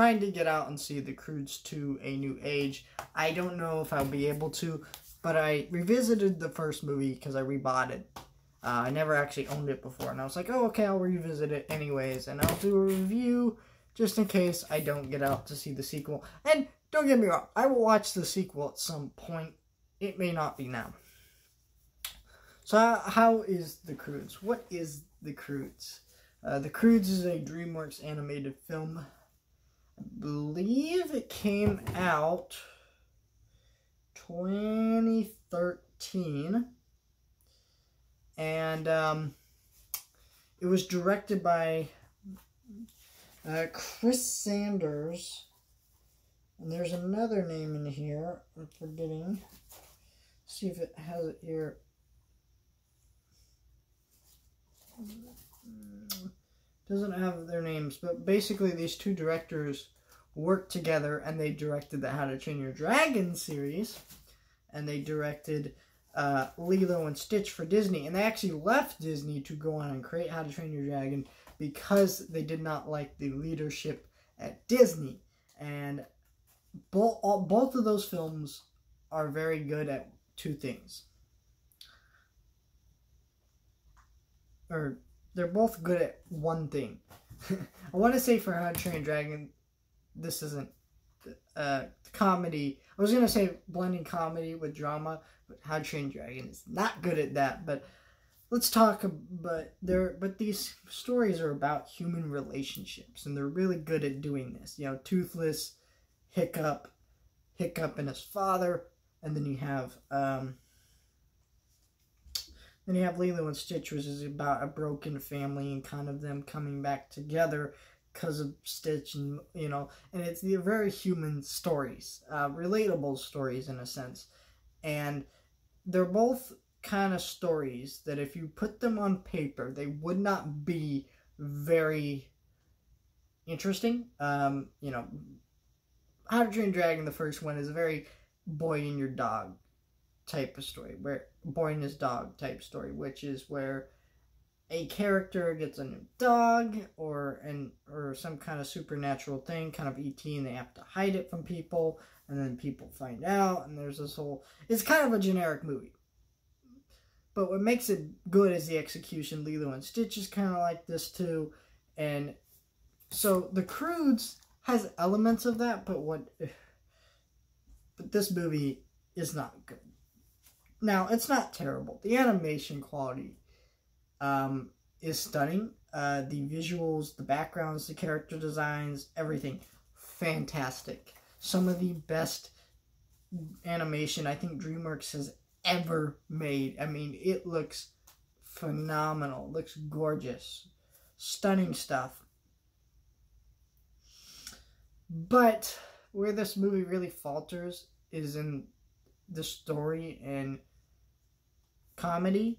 trying to get out and see the Croods to a new age. I don't know if I'll be able to, but I revisited the first movie because I rebought it. Uh, I never actually owned it before, and I was like, oh, okay, I'll revisit it anyways, and I'll do a review just in case I don't get out to see the sequel. And don't get me wrong, I will watch the sequel at some point. It may not be now. So how is The Croods? What is The Croods? Uh, the Croods is a DreamWorks animated film. I believe it came out 2013. And um, it was directed by uh, Chris Sanders. And there's another name in here. I'm forgetting. see if it has it here. Doesn't have their names, but basically these two directors worked together and they directed the How to Train Your Dragon series. And they directed uh, Lilo and Stitch for Disney. And they actually left Disney to go on and create How to Train Your Dragon because they did not like the leadership at Disney. And both, both of those films are very good at two things. Or they're both good at one thing. I want to say for to Train Dragon, this isn't uh, comedy. I was gonna say blending comedy with drama, but How to Train Dragon is not good at that. But let's talk. But there, but these stories are about human relationships, and they're really good at doing this. You know, Toothless, Hiccup, Hiccup and his father, and then you have um, then you have Lilo and Stitch, which is about a broken family and kind of them coming back together because of Stitch, and you know, and it's the very human stories, uh, relatable stories in a sense, and they're both kind of stories that if you put them on paper, they would not be very interesting. Um, you know, How to Train Dragon, the first one, is a very boy and your dog type of story, where boy and his dog type story, which is where a character gets a new dog or an or some kind of supernatural thing, kind of ET, and they have to hide it from people, and then people find out, and there's this whole. It's kind of a generic movie. But what makes it good is the execution. Lilo and Stitch is kind of like this too, and so the Croods has elements of that, but what? But this movie is not good. Now, it's not terrible. The animation quality um, is stunning. Uh, the visuals, the backgrounds, the character designs, everything, fantastic. Some of the best animation I think DreamWorks has ever made. I mean, it looks phenomenal. It looks gorgeous. Stunning stuff. But where this movie really falters is in the story and comedy.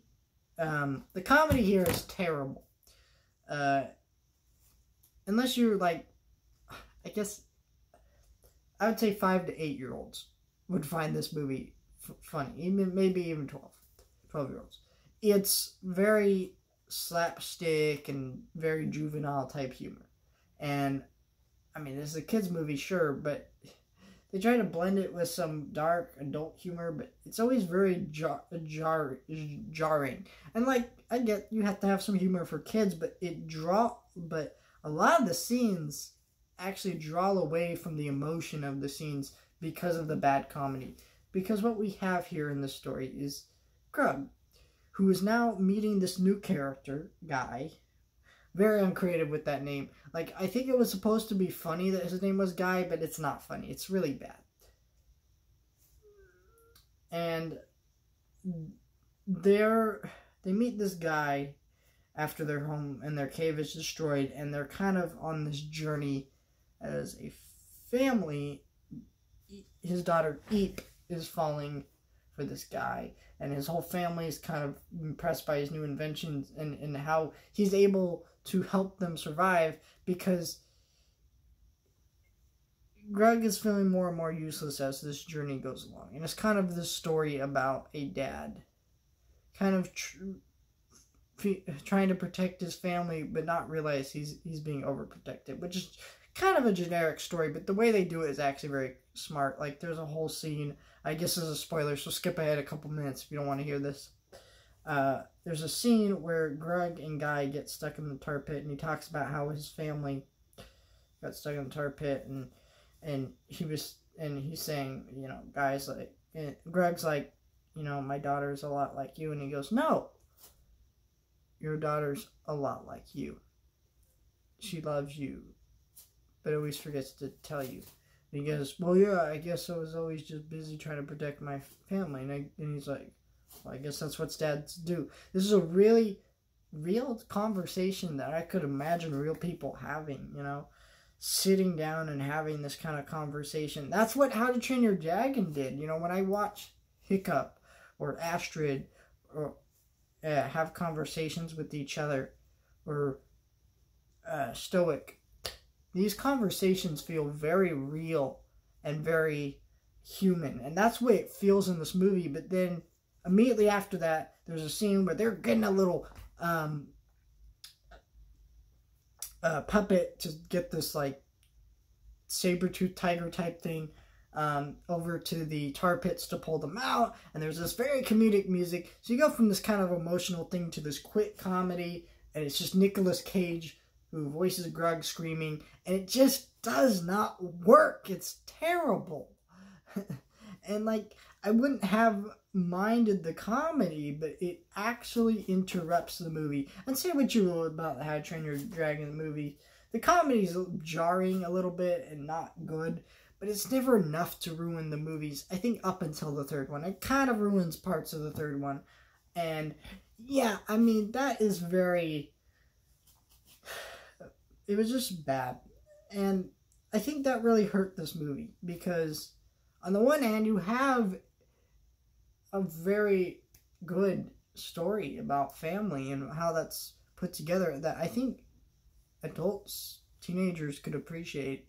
Um, the comedy here is terrible. Uh, unless you're like, I guess, I would say five to eight year olds would find this movie funny. Even maybe even 12, 12 year olds. It's very slapstick and very juvenile type humor. And I mean, this is a kids movie, sure, but they try to blend it with some dark adult humor, but it's always very jar, jar jarring. And like I get you have to have some humor for kids, but it draw but a lot of the scenes actually draw away from the emotion of the scenes because of the bad comedy. Because what we have here in the story is Grug, who is now meeting this new character guy very uncreative with that name. Like, I think it was supposed to be funny that his name was Guy, but it's not funny. It's really bad. And they're they meet this guy after their home and their cave is destroyed, and they're kind of on this journey as a family. His daughter Eep is falling for this guy, and his whole family is kind of impressed by his new inventions and, and how he's able to help them survive because Grug is feeling more and more useless as this journey goes along. And it's kind of this story about a dad kind of tr- trying to protect his family but not realize he's he's being overprotected, which is kind of a generic story, but the way they do it is actually very smart. Like there's a whole scene. I guess is a spoiler, so skip ahead a couple minutes if you don't want to hear this. Uh, there's a scene where Grug and Guy get stuck in the tar pit, and he talks about how his family got stuck in the tar pit, and and he was and he's saying, you know, guys like Grug's like, you know, my daughter's a lot like you, and he goes, no, your daughter's a lot like you. She loves you, but always forgets to tell you. And he goes, well, yeah, I guess I was always just busy trying to protect my family, and, I, and he's like, I guess that's what dads do. This is a really real conversation that I could imagine real people having, you know, sitting down and having this kind of conversation. That's what How to Train Your Dragon did. You know, when I watch Hiccup or Astrid or uh, have conversations with each other or uh, Stoick, these conversations feel very real and very human. And that's the way it feels in this movie. But then immediately after that, there's a scene where they're getting a little um, puppet to get this like saber tooth tiger type thing um, over to the tar pits to pull them out. And there's this very comedic music. So you go from this kind of emotional thing to this quick comedy, and it's just Nicolas Cage who voices Grug screaming, and it just does not work. It's terrible. and like I wouldn't have minded the comedy, but it actually interrupts the movie. And say what you will about How to Train Your Dragon movie. The comedy is jarring a little bit and not good, but it's never enough to ruin the movies. I think up until the third one. It kind of ruins parts of the third one. And yeah, I mean, that is very. It was just bad. And I think that really hurt this movie because, on the one hand, you have a very good story about family and how that's put together that I think adults, teenagers could appreciate.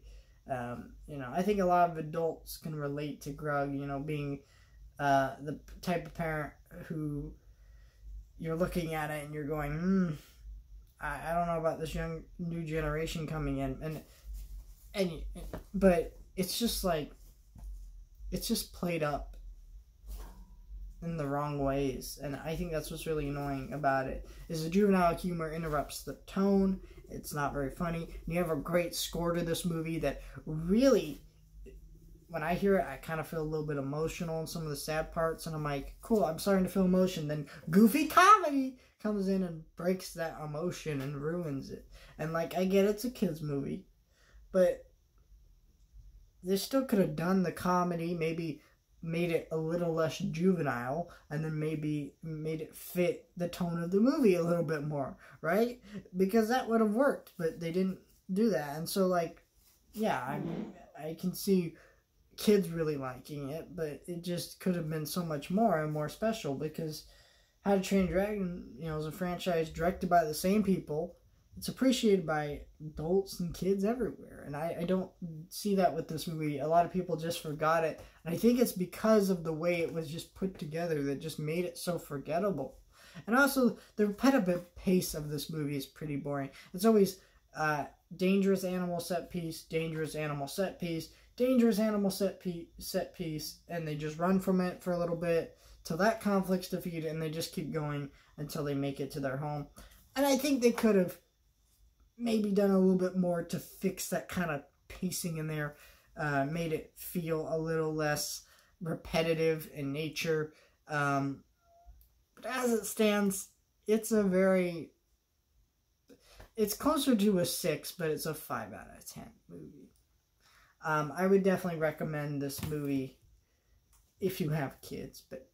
Um, you know, I think a lot of adults can relate to Grug, you know, being uh, the type of parent who you're looking at it and you're going, hmm, I, I don't know about this young new generation coming in. And, and, but it's just like, it's just played up in the wrong ways and i think that's what's really annoying about it is the juvenile humor interrupts the tone. It's not very funny. And you have a great score to this movie that really when i hear it i kind of feel a little bit emotional in some of the sad parts and i'm like cool i'm starting to feel emotion. Then goofy comedy comes in and breaks that emotion and ruins it. And like i get it's a kids movie but they still could have done the comedy maybe made it a little less juvenile and then maybe made it fit the tone of the movie a little bit more, right? Because that would have worked, but they didn't do that. And so like yeah, I I can see kids really liking it, but it just could have been so much more and more special because How to Train Dragon, you know, is a franchise directed by the same people it's appreciated by adults and kids everywhere. And I, I don't see that with this movie. A lot of people just forgot it. And I think it's because of the way it was just put together that just made it so forgettable. And also, the repetitive pace of this movie is pretty boring. It's always uh, dangerous animal set piece, dangerous animal set piece, dangerous animal set piece, set piece, and they just run from it for a little bit till that conflict's defeated, and they just keep going until they make it to their home. And I think they could have maybe done a little bit more to fix that kind of pacing in there, uh, made it feel a little less repetitive in nature. Um, but as it stands, it's a very it's closer to a six, but it's a five out of ten movie. Um, I would definitely recommend this movie if you have kids, but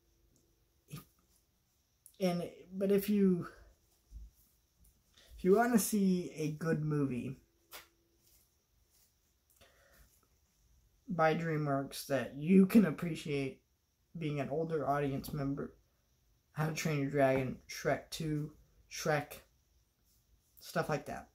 if, and but if you if you want to see a good movie by DreamWorks that you can appreciate being an older audience member, How to Train Your Dragon, Shrek 2, Shrek, stuff like that.